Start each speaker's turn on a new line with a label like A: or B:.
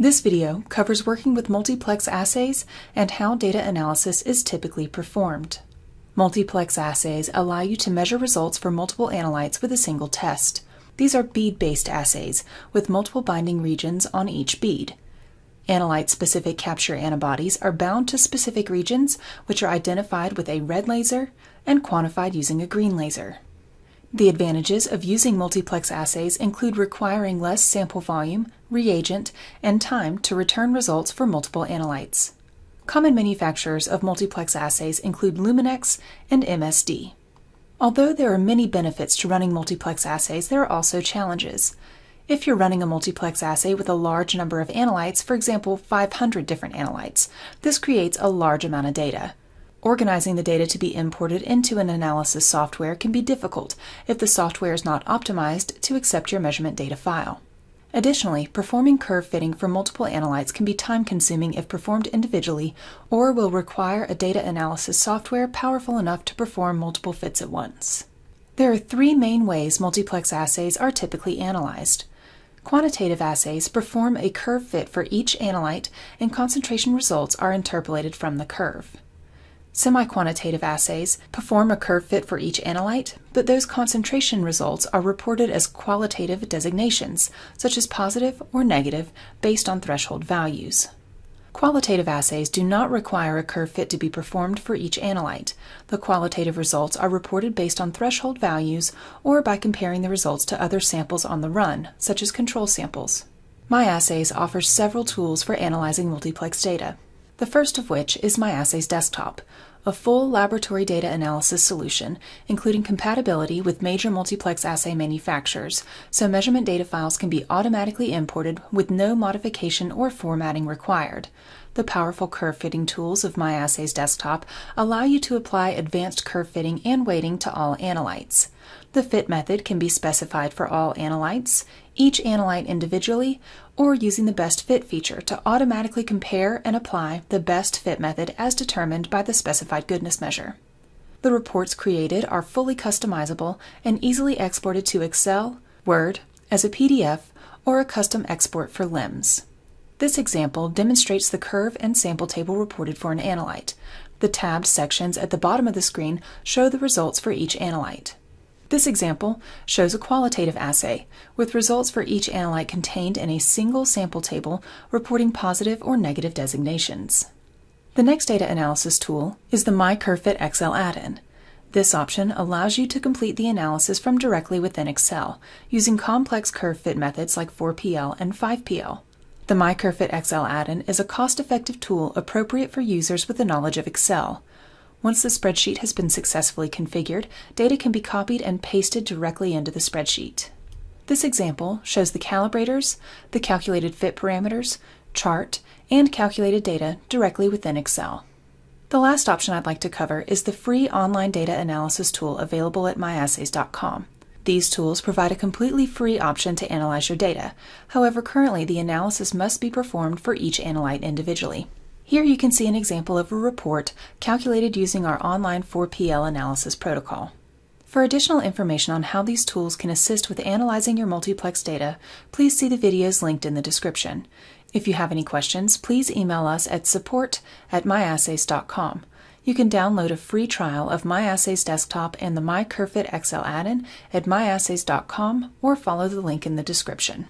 A: This video covers working with multiplex assays and how data analysis is typically performed. Multiplex assays allow you to measure results for multiple analytes with a single test. These are bead-based assays with multiple binding regions on each bead. Analyte-specific capture antibodies are bound to specific regions which are identified with a red laser and quantified using a green laser. The advantages of using multiplex assays include requiring less sample volume, reagent, and time to return results for multiple analytes. Common manufacturers of multiplex assays include Luminex and MSD. Although there are many benefits to running multiplex assays, there are also challenges. If you're running a multiplex assay with a large number of analytes, for example 500 different analytes, this creates a large amount of data. Organizing the data to be imported into an analysis software can be difficult if the software is not optimized to accept your measurement data file. Additionally, performing curve fitting for multiple analytes can be time consuming if performed individually or will require a data analysis software powerful enough to perform multiple fits at once. There are three main ways multiplex assays are typically analyzed. Quantitative assays perform a curve fit for each analyte and concentration results are interpolated from the curve. Semi-quantitative assays perform a curve fit for each analyte, but those concentration results are reported as qualitative designations, such as positive or negative, based on threshold values. Qualitative assays do not require a curve fit to be performed for each analyte. The qualitative results are reported based on threshold values or by comparing the results to other samples on the run, such as control samples. MyAssays offers several tools for analyzing multiplex data. The first of which is MyAssays Desktop, a full laboratory data analysis solution, including compatibility with major multiplex assay manufacturers, so measurement data files can be automatically imported with no modification or formatting required. The powerful curve fitting tools of MyAssays Desktop allow you to apply advanced curve fitting and weighting to all analytes. The fit method can be specified for all analytes, each analyte individually, or using the best fit feature to automatically compare and apply the best fit method as determined by the specified goodness measure. The reports created are fully customizable and easily exported to Excel, Word, as a PDF, or a custom export for LIMS. This example demonstrates the curve and sample table reported for an analyte. The tabbed sections at the bottom of the screen show the results for each analyte. This example shows a qualitative assay, with results for each analyte contained in a single sample table reporting positive or negative designations. The next data analysis tool is the MyCurveFit Excel add-in. This option allows you to complete the analysis from directly within Excel, using complex curve fit methods like 4PL and 5PL. The MyCurveFit Excel add-in is a cost-effective tool appropriate for users with a knowledge of Excel. Once the spreadsheet has been successfully configured, data can be copied and pasted directly into the spreadsheet. This example shows the calibrators, the calculated fit parameters, chart, and calculated data directly within Excel. The last option I'd like to cover is the free online data analysis tool available at myassays.com. These tools provide a completely free option to analyze your data. However, currently the analysis must be performed for each analyte individually. Here you can see an example of a report calculated using our online 4PL analysis protocol. For additional information on how these tools can assist with analyzing your multiplex data, please see the videos linked in the description. If you have any questions, please email us at support at myassays.com. You can download a free trial of MyAssays Desktop and the MyCurveFit Excel add-in at myassays.com or follow the link in the description.